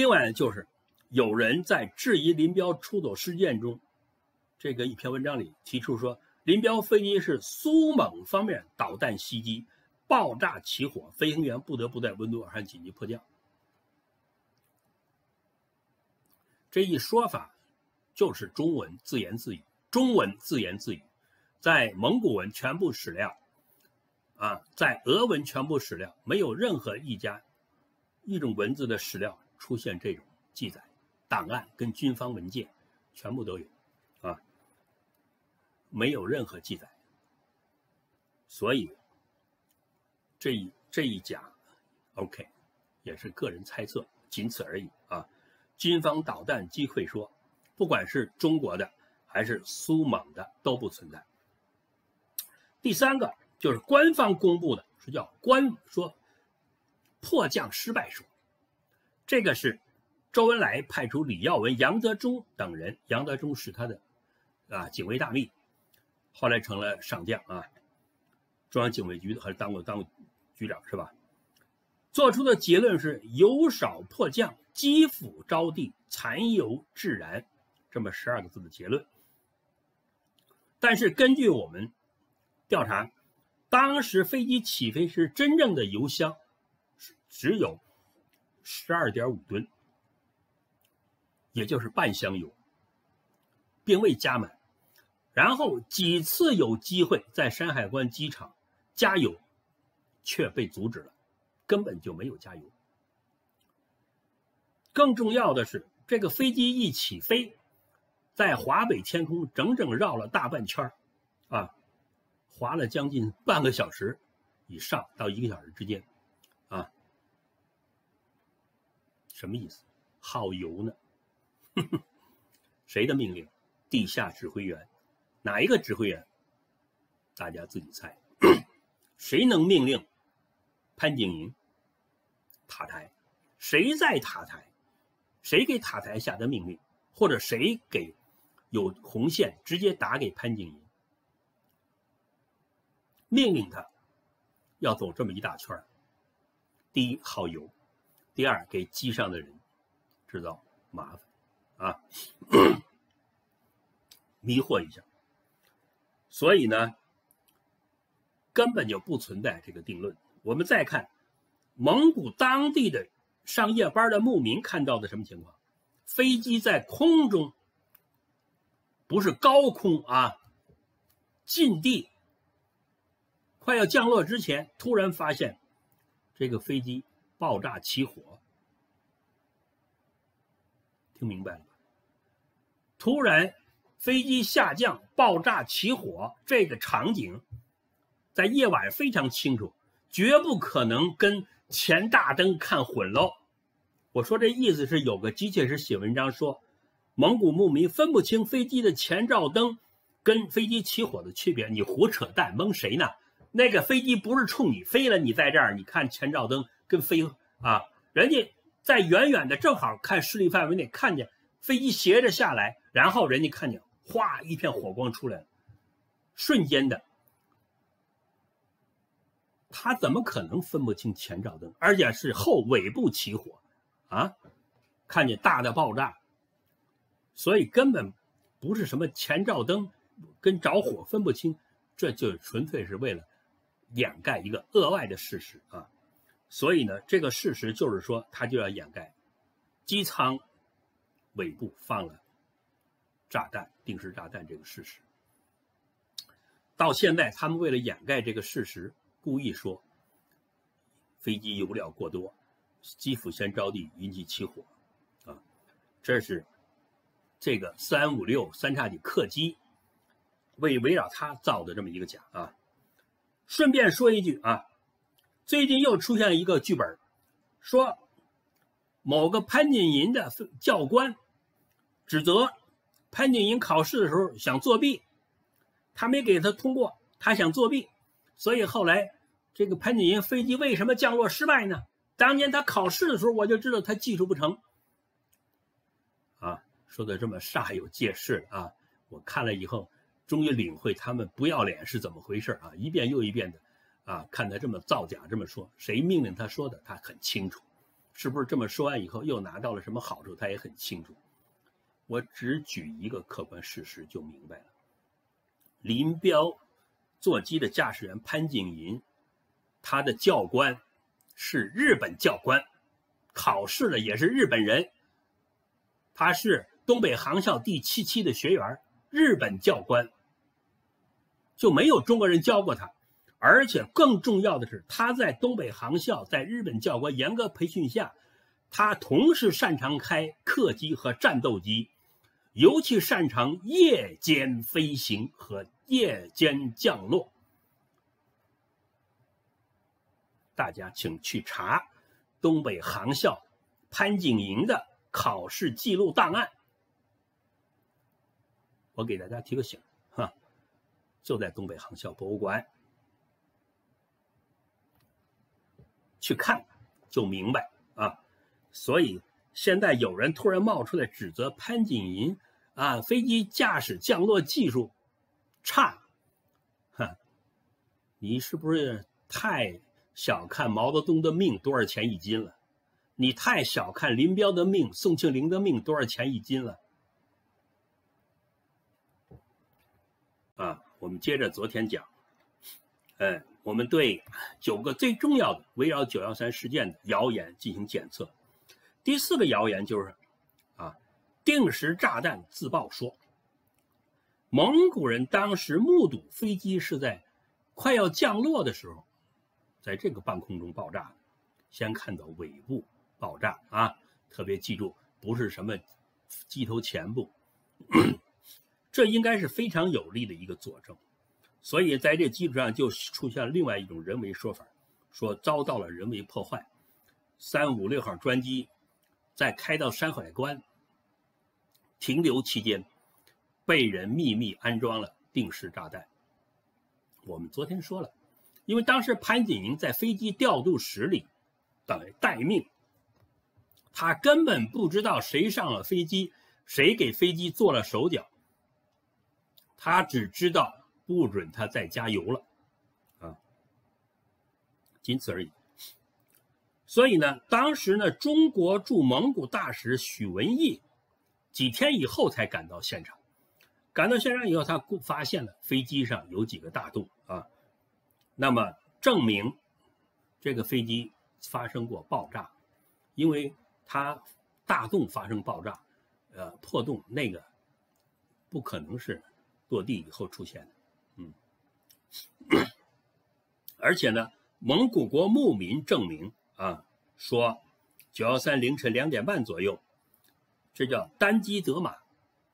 另外就是有人在质疑林彪出走事件中，这个一篇文章里提出说，林彪飞机是苏蒙方面导弹袭击爆炸起火，飞行员不得不在温都尔汗紧急迫降。这一说法就是中文自言自语，中文自言自语，在蒙古文全部史料，啊，在俄文全部史料，没有任何一家一种文字的史料出现这种记载，档案跟军方文件全部都有，啊，没有任何记载，所以这一这一讲，OK，也是个人猜测，仅此而已啊。军方导弹击溃说，不管是中国的还是苏蒙的都不存在。第三个就是官方公布的，是叫官说迫降失败说，这个是周恩来派出李耀文、杨德忠等人，杨德忠是他的啊警卫大秘，后来成了上将啊，中央警卫局的还是当过当过局长是吧？做出的结论是油少迫降。基辅招地，残油自燃，这么十二个字的结论。但是根据我们调查，当时飞机起飞时真正的油箱只有十二点五吨，也就是半箱油，并未加满。然后几次有机会在山海关机场加油，却被阻止了，根本就没有加油。更重要的是，这个飞机一起飞，在华北天空整整绕了大半圈啊，滑了将近半个小时以上到一个小时之间，啊，什么意思？耗油呢？谁的命令？地下指挥员，哪一个指挥员？大家自己猜。谁能命令潘景寅塔台？谁在塔台？谁给塔台下的命令，或者谁给有红线直接打给潘景寅，命令他要走这么一大圈第一耗油，第二给机上的人制造麻烦啊，迷惑一下。所以呢，根本就不存在这个定论。我们再看蒙古当地的。上夜班的牧民看到的什么情况？飞机在空中，不是高空啊，近地，快要降落之前，突然发现这个飞机爆炸起火。听明白了吗？突然飞机下降，爆炸起火，这个场景在夜晚非常清楚，绝不可能跟前大灯看混喽。我说这意思是有个机械师写文章说，蒙古牧民分不清飞机的前照灯跟飞机起火的区别。你胡扯淡，蒙谁呢？那个飞机不是冲你飞了，你在这儿，你看前照灯跟飞啊，人家在远远的正好看视力范围内看见飞机斜着下来，然后人家看见哗一片火光出来了，瞬间的，他怎么可能分不清前照灯，而且是后尾部起火？啊，看见大的爆炸，所以根本不是什么前照灯跟着火分不清，这就纯粹是为了掩盖一个额外的事实啊。所以呢，这个事实就是说，他就要掩盖机舱尾部放了炸弹，定时炸弹这个事实。到现在，他们为了掩盖这个事实，故意说飞机油料过多。基辅先着地引起起火，啊，这是这个三五六三叉戟客机为围绕它造的这么一个假啊。顺便说一句啊，最近又出现一个剧本，说某个潘景寅的教官指责潘景寅考试的时候想作弊，他没给他通过，他想作弊，所以后来这个潘景寅飞机为什么降落失败呢？当年他考试的时候，我就知道他技术不成。啊，说的这么煞有介事啊！我看了以后，终于领会他们不要脸是怎么回事啊！一遍又一遍的，啊，看他这么造假这么说，谁命令他说的，他很清楚。是不是这么说完以后又拿到了什么好处？他也很清楚。我只举一个客观事实就明白了：林彪座机的驾驶员潘景寅，他的教官是日本教官，考试的也是日本人。他是东北航校第七期的学员，日本教官就没有中国人教过他。而且更重要的是，他在东北航校，在日本教官严格培训下，他同时擅长开客机和战斗机，尤其擅长夜间飞行和夜间降落。大家请去查东北航校潘景寅的考试记录档案。我给大家提个醒，哈，就在东北航校博物馆。去看，就明白啊。所以现在有人突然冒出来指责潘景寅啊，飞机驾驶降落技术差，哈，你是不是太小看毛泽东的命多少钱一斤了？你太小看林彪的命、宋庆龄的命多少钱一斤了？啊，我们接着昨天讲，嗯。我们对九个最重要的围绕九幺三事件的谣言进行检测。第四个谣言就是，啊，定时炸弹自爆说，蒙古人当时目睹飞机是在快要降落的时候，在这个半空中爆炸，先看到尾部爆炸啊，特别记住，不是什么机头前部，这应该是非常有力的一个佐证。所以在这基础上，就出现了另外一种人为说法，说遭到了人为破坏。三五六号专机在开到山海关停留期间，被人秘密安装了定时炸弹。我们昨天说了，因为当时潘景寅在飞机调度室里等待命，他根本不知道谁上了飞机，谁给飞机做了手脚，他只知道。不准他再加油了，啊，仅此而已。所以呢，当时呢，中国驻蒙古大使许文义几天以后才赶到现场。赶到现场以后，他发现了飞机上有几个大洞啊，那么证明这个飞机发生过爆炸，因为它大洞发生爆炸，呃，破洞那个不可能是落地以后出现的。而且呢，蒙古国牧民证明啊，说九幺三凌晨两点半左右，这叫丹基德玛，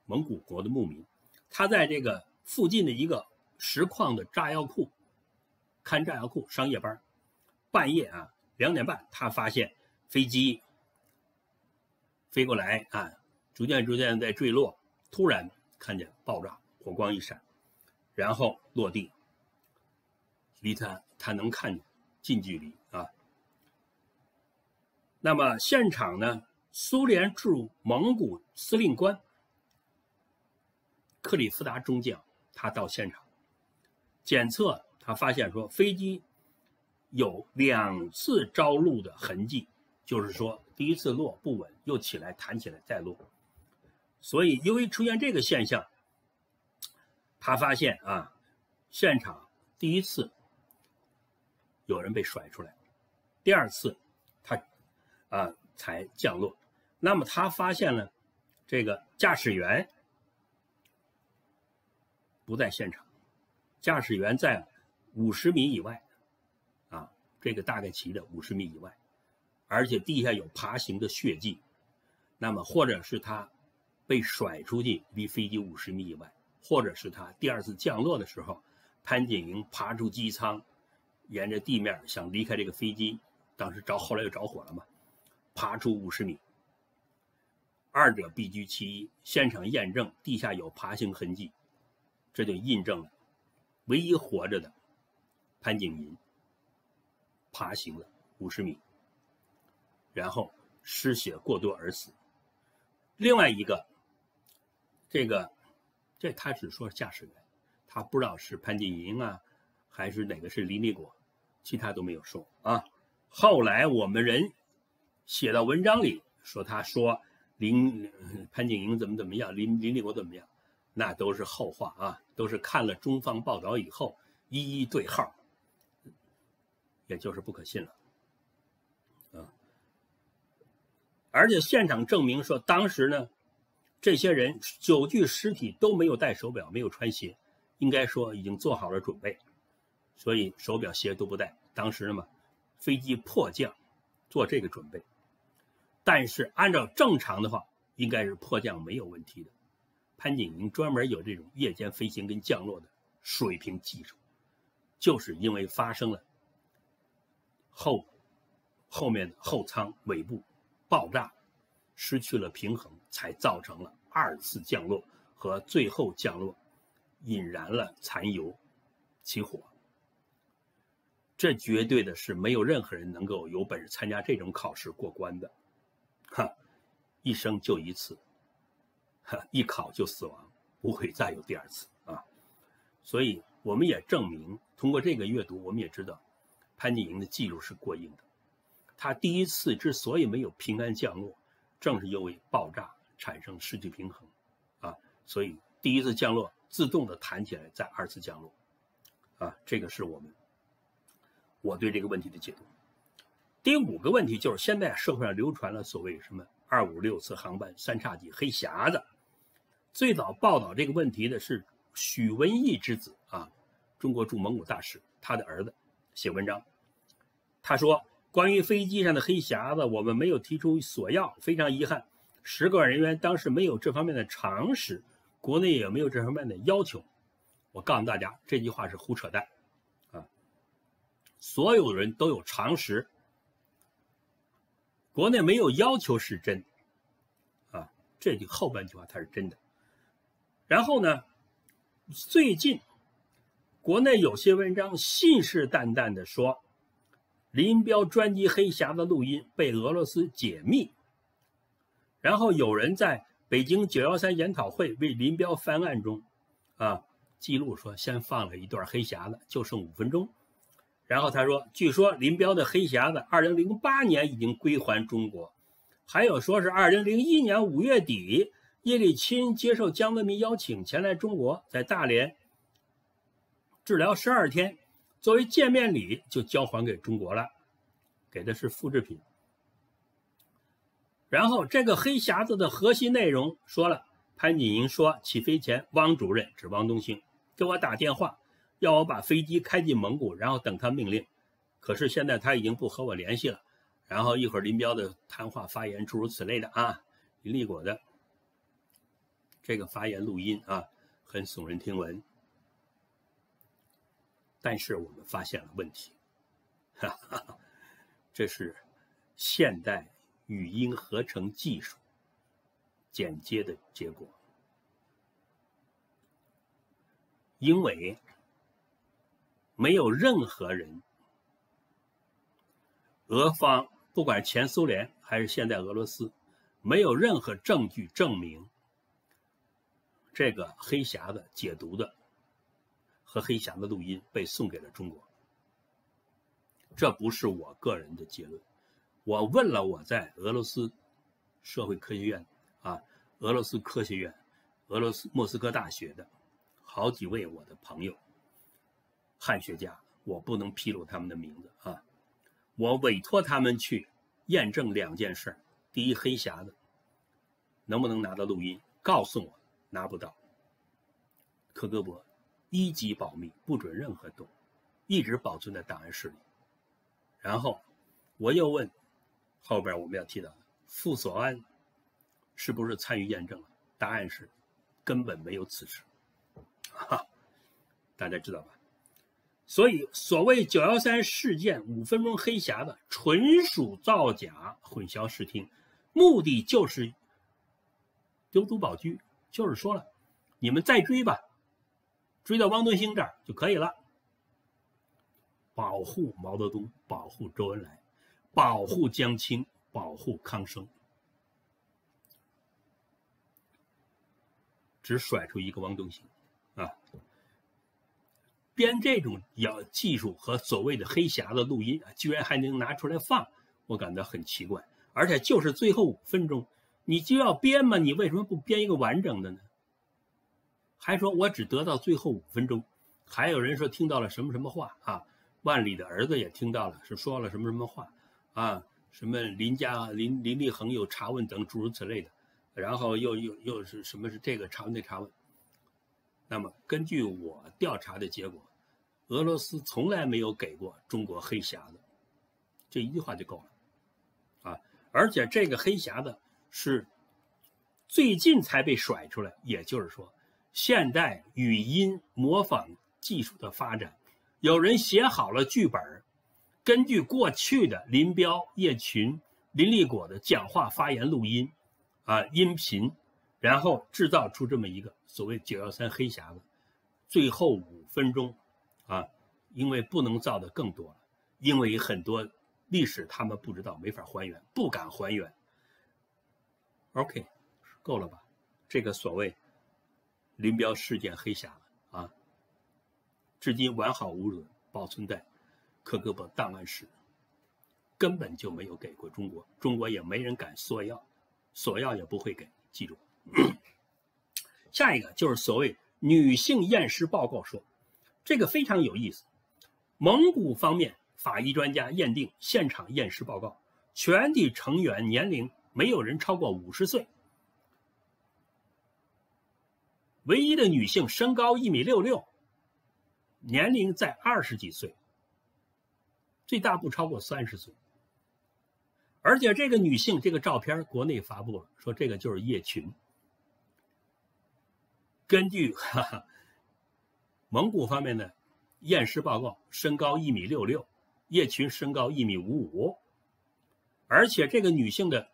蒙古国的牧民，他在这个附近的一个石矿的炸药库看炸药库上夜班，半夜啊两点半，他发现飞机飞过来啊，逐渐逐渐在坠落，突然看见爆炸，火光一闪，然后落地。离他，他能看近距离啊。那么现场呢？苏联驻蒙古司令官克里夫达中将，他到现场检测，他发现说飞机有两次着陆的痕迹，就是说第一次落不稳，又起来弹起来再落。所以由于出现这个现象，他发现啊，现场第一次。有人被甩出来，第二次，他，啊，才降落。那么他发现了，这个驾驶员不在现场，驾驶员在五十米以外，啊，这个大概骑的五十米以外，而且地下有爬行的血迹。那么或者是他被甩出去，离飞机五十米以外，或者是他第二次降落的时候，潘景寅爬出机舱。沿着地面想离开这个飞机，当时着后来又着火了嘛，爬出五十米，二者必居其一。现场验证地下有爬行痕迹，这就印证了唯一活着的潘景寅爬行了五十米，然后失血过多而死。另外一个，这个这他只说驾驶员，他不知道是潘景寅啊，还是哪个是林立果。其他都没有说啊。后来我们人写到文章里，说他说林潘景寅怎么怎么样，林林立国怎么样，那都是后话啊，都是看了中方报道以后一一对号，也就是不可信了。啊，而且现场证明说，当时呢，这些人九具尸体都没有戴手表，没有穿鞋，应该说已经做好了准备，所以手表鞋都不带。当时嘛，飞机迫降，做这个准备。但是按照正常的话，应该是迫降没有问题的。潘景寅专门有这种夜间飞行跟降落的水平技术，就是因为发生了后后面的后舱尾部爆炸，失去了平衡，才造成了二次降落和最后降落引燃了残油起火。这绝对的是没有任何人能够有本事参加这种考试过关的。哈，一生就一次，哈，一考就死亡，不会再有第二次啊！所以我们也证明，通过这个阅读，我们也知道，潘金营的技术是过硬的。他第一次之所以没有平安降落，正是因为爆炸产生失去平衡，啊，所以第一次降落自动的弹起来，再二次降落，啊，这个是我们我对这个问题的解读。第五个问题就是，现在社会上流传了所谓什么“二五六次航班三叉戟黑匣子”。最早报道这个问题的是许文义之子啊，中国驻蒙古大使，他的儿子写文章，他说：“关于飞机上的黑匣子，我们没有提出索要，非常遗憾，使馆人员当时没有这方面的常识，国内也没有这方面的要求。”我告诉大家，这句话是胡扯淡！所有人都有常识。国内没有要求是真，啊，这句后半句话它是真的。然后呢，最近国内有些文章信誓旦旦的说，林彪专机黑匣子录音被俄罗斯解密。然后有人在北京九幺三研讨会为林彪翻案中，啊，记录说先放了一段黑匣子，就剩五分钟。然后他说：“据说林彪的黑匣子，二零零八年已经归还中国，还有说是二零零一年五月底，叶利钦接受江泽民邀请前来中国，在大连治疗十二天，作为见面礼就交还给中国了，给的是复制品。然后这个黑匣子的核心内容说了，潘锦莹说起飞前，汪主任指汪东兴给我打电话。”要我把飞机开进蒙古，然后等他命令。可是现在他已经不和我联系了。然后一会儿林彪的谈话发言诸如此类的啊，林立果的这个发言录音啊，很耸人听闻。但是我们发现了问题，哈哈，这是现代语音合成技术剪接的结果，因为。没有任何人，俄方不管前苏联还是现在俄罗斯，没有任何证据证明这个黑匣子解读的和黑匣子录音被送给了中国。这不是我个人的结论，我问了我在俄罗斯社会科学院啊、俄罗斯科学院、俄罗斯莫斯科大学的好几位我的朋友。汉学家，我不能披露他们的名字啊！我委托他们去验证两件事：第一，黑匣子能不能拿到录音？告诉我拿不到。克格勃一级保密，不准任何动，一直保存在档案室里。然后我又问后边我们要提到的傅索安是不是参与验证了？答案是根本没有此事。哈，大家知道吧？所以，所谓九幺三事件五分钟黑匣子纯属造假、混淆视听，目的就是丢珠宝居，就是说了，你们再追吧，追到汪东兴这儿就可以了。保护毛泽东，保护周恩来，保护江青，保护康生，只甩出一个汪东兴，啊。编这种要技术和所谓的黑匣子录音啊，居然还能拿出来放，我感到很奇怪。而且就是最后五分钟，你就要编嘛？你为什么不编一个完整的呢？还说我只得到最后五分钟，还有人说听到了什么什么话啊？万里的儿子也听到了，是说了什么什么话啊？什么林家林林立恒有查问等诸如此类的，然后又又又是什么是这个查问那查问？那么根据我调查的结果，俄罗斯从来没有给过中国黑匣子，这一句话就够了啊！而且这个黑匣子是最近才被甩出来，也就是说。现代语音模仿技术的发展，有人写好了剧本根据过去的林彪、叶群、林立果的讲话发言录音，啊，音频，然后制造出这么一个所谓“九幺三黑匣子”，最后五分钟，啊，因为不能造的更多了，因为很多历史他们不知道，没法还原，不敢还原。OK，够了吧？这个所谓。林彪事件黑匣子啊，至今完好无损，保存在克格勃档案室，根本就没有给过中国，中国也没人敢索要，索要也不会给。记住，下一个就是所谓女性验尸报告说，这个非常有意思。蒙古方面法医专家验定现场验尸报告，全体成员年龄没有人超过五十岁。唯一的女性身高一米六六，年龄在二十几岁，最大不超过三十岁。而且这个女性这个照片国内发布了，说这个就是叶群。根据哈哈蒙古方面的验尸报告，身高一米六六，叶群身高一米五五，而且这个女性的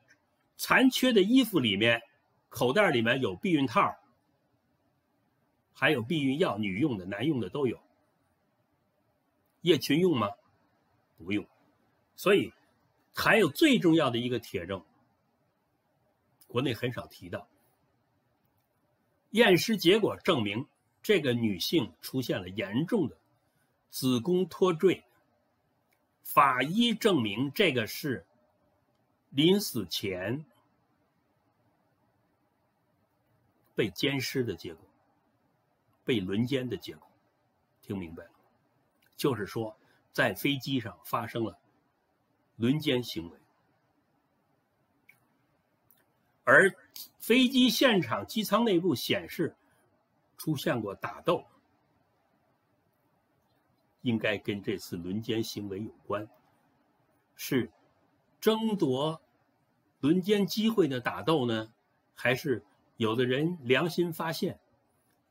残缺的衣服里面，口袋里面有避孕套。还有避孕药，女用的、男用的都有。叶群用吗？不用。所以，还有最重要的一个铁证，国内很少提到。验尸结果证明，这个女性出现了严重的子宫脱坠。法医证明，这个是临死前被奸尸的结果。被轮奸的结果，听明白了？就是说，在飞机上发生了轮奸行为，而飞机现场机舱内部显示出现过打斗，应该跟这次轮奸行为有关，是争夺轮奸机会的打斗呢，还是有的人良心发现？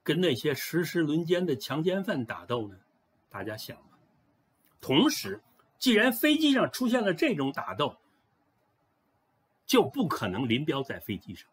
跟那些实施轮奸的强奸犯打斗呢？大家想吧。同时，既然飞机上出现了这种打斗，就不可能林彪在飞机上。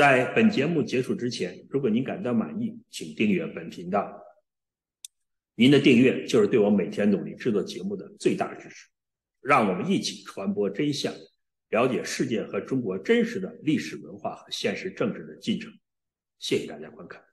在本节目结束之前，如果您感到满意，请订阅本频道。您的订阅就是对我每天努力制作节目的最大支持。让我们一起传播真相，了解世界和中国真实的历史文化和现实政治的进程。谢谢大家观看。